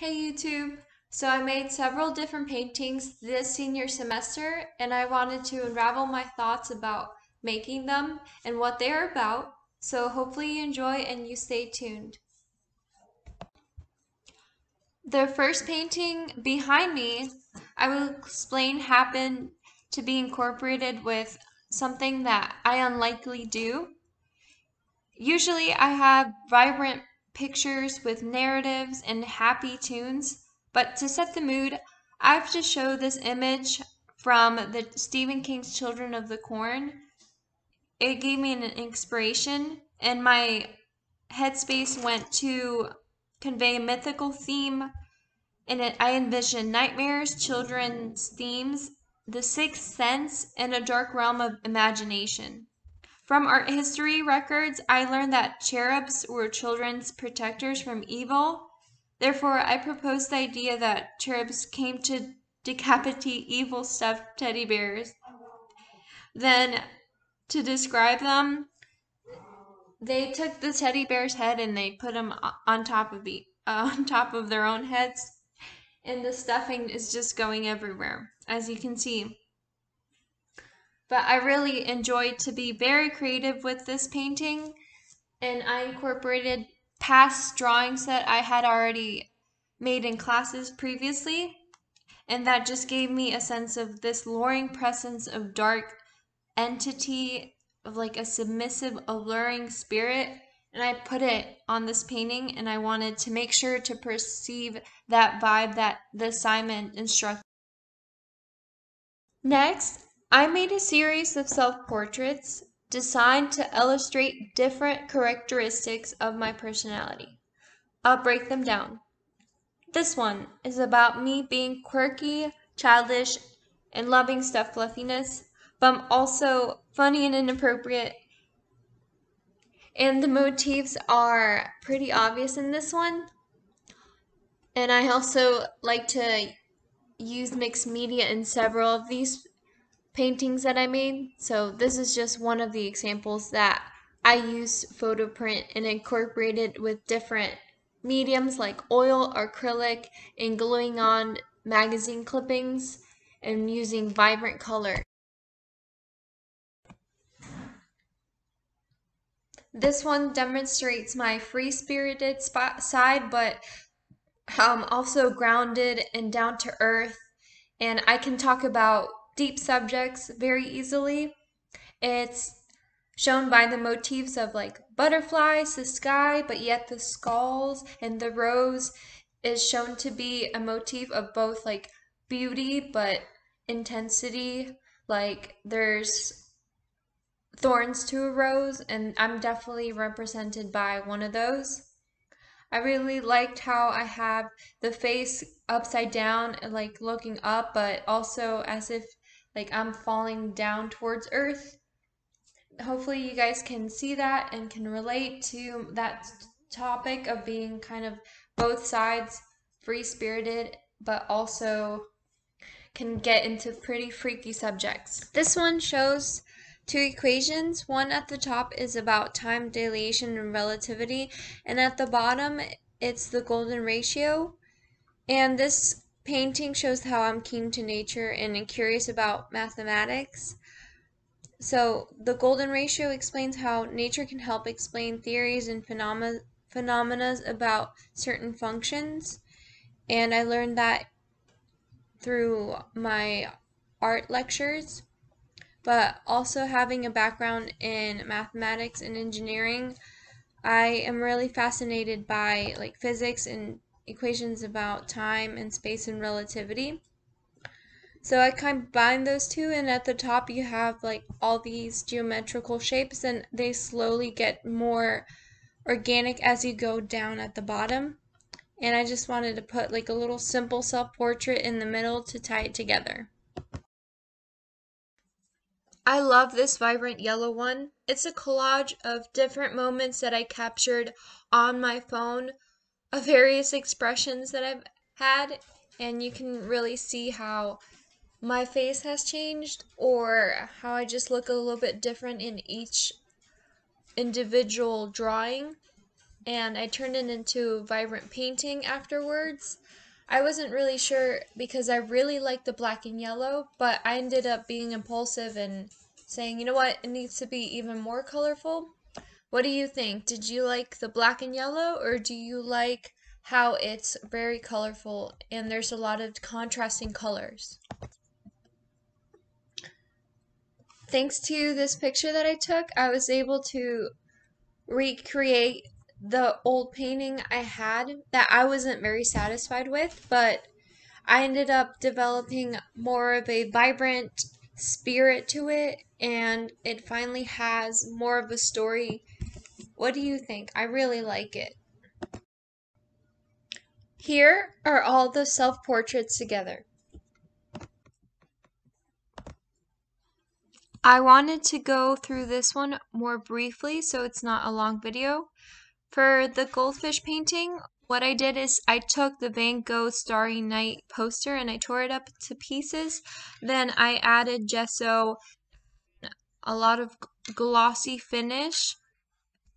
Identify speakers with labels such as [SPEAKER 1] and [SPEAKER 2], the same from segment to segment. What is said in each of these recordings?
[SPEAKER 1] Hey YouTube! So I made several different paintings this senior semester and I wanted to unravel my thoughts about making them and what they are about. So hopefully you enjoy and you stay tuned. The first painting behind me, I will explain happened to be incorporated with something that I unlikely do. Usually I have vibrant pictures with narratives and happy tunes, but to set the mood, I have to show this image from the Stephen King's Children of the Corn. It gave me an inspiration, and my headspace went to convey a mythical theme, and it, I envisioned nightmares, children's themes, the sixth sense, and a dark realm of imagination. From art history records, I learned that cherubs were children's protectors from evil. Therefore, I proposed the idea that cherubs came to decapitate evil stuffed teddy bears. Then, to describe them, they took the teddy bear's head and they put them on top of the uh, on top of their own heads, and the stuffing is just going everywhere, as you can see. But I really enjoyed to be very creative with this painting and I incorporated past drawings that I had already made in classes previously. And that just gave me a sense of this luring presence of dark entity, of like a submissive, alluring spirit. And I put it on this painting and I wanted to make sure to perceive that vibe that the assignment instructed. Next, I made a series of self-portraits designed to illustrate different characteristics of my personality. I'll break them down. This one is about me being quirky, childish, and loving stuff fluffiness, but I'm also funny and inappropriate. And the motifs are pretty obvious in this one. And I also like to use mixed media in several of these paintings that I made. So this is just one of the examples that I use photo print and incorporated with different mediums like oil, acrylic, and gluing on magazine clippings and using vibrant color. This one demonstrates my free-spirited side, but um, also grounded and down to earth. And I can talk about deep subjects very easily. It's shown by the motifs of like butterflies, the sky, but yet the skulls and the rose is shown to be a motif of both like beauty but intensity. Like there's thorns to a rose, and I'm definitely represented by one of those. I really liked how I have the face upside down, like looking up, but also as if like I'm falling down towards earth. Hopefully you guys can see that and can relate to that topic of being kind of both sides free-spirited but also can get into pretty freaky subjects. This one shows two equations. One at the top is about time dilation and relativity and at the bottom it's the golden ratio. And this painting shows how I'm keen to nature and curious about mathematics. So the golden ratio explains how nature can help explain theories and phenomena about certain functions. And I learned that through my art lectures. But also having a background in mathematics and engineering, I am really fascinated by like physics and equations about time and space and relativity. So I combine those two and at the top you have like all these geometrical shapes and they slowly get more organic as you go down at the bottom. And I just wanted to put like a little simple self-portrait in the middle to tie it together. I love this vibrant yellow one. It's a collage of different moments that I captured on my phone of various expressions that I've had, and you can really see how my face has changed or how I just look a little bit different in each individual drawing. and I turned it into a vibrant painting afterwards. I wasn't really sure because I really liked the black and yellow, but I ended up being impulsive and saying, you know what, it needs to be even more colorful. What do you think? Did you like the black and yellow or do you like how it's very colorful and there's a lot of contrasting colors? Thanks to this picture that I took, I was able to recreate the old painting I had that I wasn't very satisfied with, but I ended up developing more of a vibrant spirit to it and it finally has more of a story. What do you think? I really like it. Here are all the self portraits together. I wanted to go through this one more briefly so it's not a long video. For the goldfish painting, what I did is I took the Van Gogh Starry Night poster and I tore it up to pieces. Then I added gesso, a lot of glossy finish,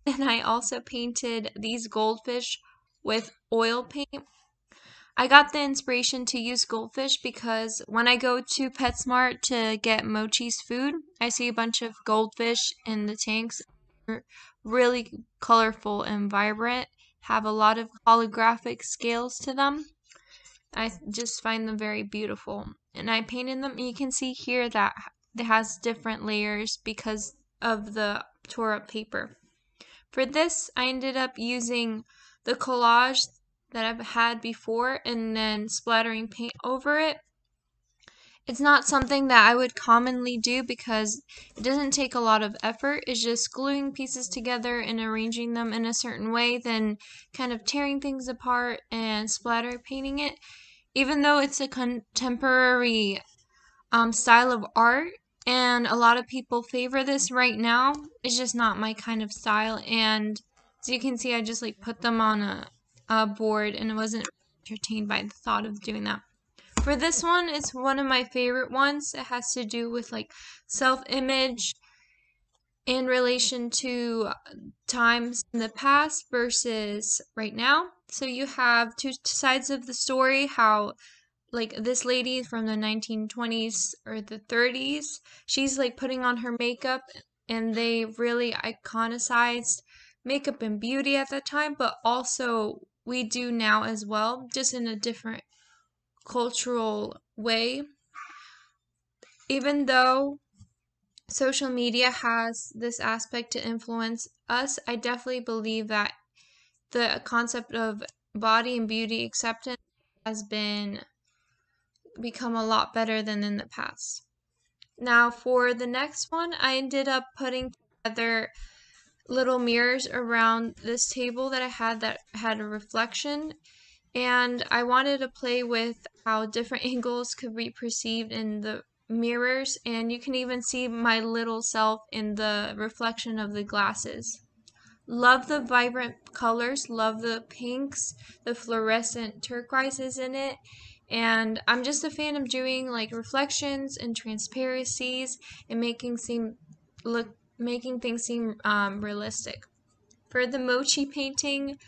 [SPEAKER 1] and I also painted these goldfish with oil paint. I got the inspiration to use goldfish because when I go to PetSmart to get Mochi's food, I see a bunch of goldfish in the tanks They're really colorful and vibrant, have a lot of holographic scales to them. I just find them very beautiful. And I painted them, you can see here that it has different layers because of the tore up paper. For this, I ended up using the collage that I've had before and then splattering paint over it it's not something that I would commonly do because it doesn't take a lot of effort. It's just gluing pieces together and arranging them in a certain way, then kind of tearing things apart and splatter painting it. Even though it's a contemporary um, style of art, and a lot of people favor this right now, it's just not my kind of style. And as you can see, I just like put them on a, a board and I wasn't entertained by the thought of doing that. For this one, it's one of my favorite ones. It has to do with like self image in relation to times in the past versus right now. So you have two sides of the story how like this lady from the 1920s or the 30s, she's like putting on her makeup and they really iconicized makeup and beauty at that time, but also we do now as well, just in a different cultural way. Even though social media has this aspect to influence us, I definitely believe that the concept of body and beauty acceptance has been become a lot better than in the past. Now, for the next one, I ended up putting together little mirrors around this table that I had that had a reflection and I wanted to play with how different angles could be perceived in the mirrors and you can even see my little self in the reflection of the glasses. Love the vibrant colors, love the pinks, the fluorescent turquoises in it, and I'm just a fan of doing like reflections and transparencies and making seem look making things seem um, realistic. For the mochi painting,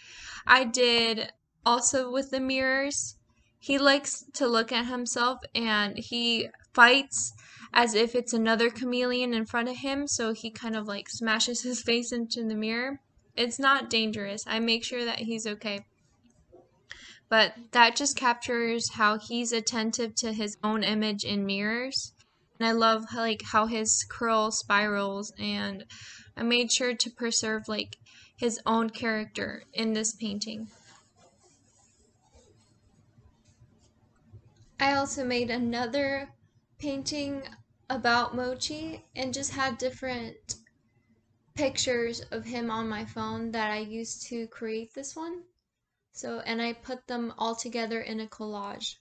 [SPEAKER 1] I did also with the mirrors. He likes to look at himself and he fights as if it's another chameleon in front of him, so he kind of like smashes his face into the mirror. It's not dangerous. I make sure that he's okay. But that just captures how he's attentive to his own image in mirrors. And I love like how his curl spirals and I made sure to preserve like his own character in this painting. I also made another painting about Mochi and just had different pictures of him on my phone that I used to create this one. So, and I put them all together in a collage.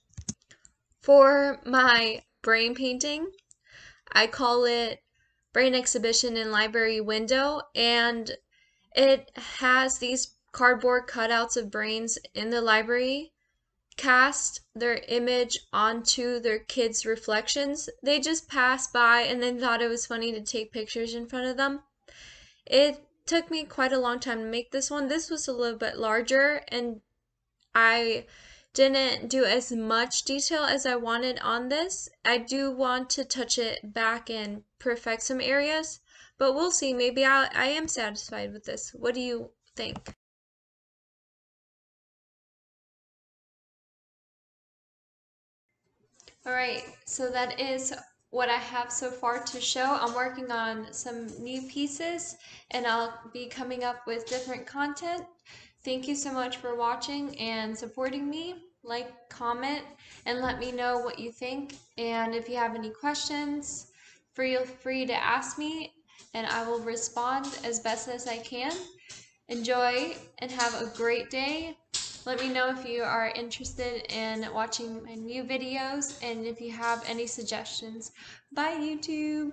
[SPEAKER 1] For my brain painting, I call it Brain Exhibition in Library Window, and it has these cardboard cutouts of brains in the library cast their image onto their kids' reflections. They just passed by and then thought it was funny to take pictures in front of them. It took me quite a long time to make this one. This was a little bit larger and I didn't do as much detail as I wanted on this. I do want to touch it back and perfect some areas, but we'll see. Maybe I, I am satisfied with this. What do you think? All right, so that is what I have so far to show. I'm working on some new pieces and I'll be coming up with different content. Thank you so much for watching and supporting me. Like, comment, and let me know what you think. And if you have any questions, feel free to ask me and I will respond as best as I can. Enjoy and have a great day. Let me know if you are interested in watching my new videos and if you have any suggestions. Bye YouTube!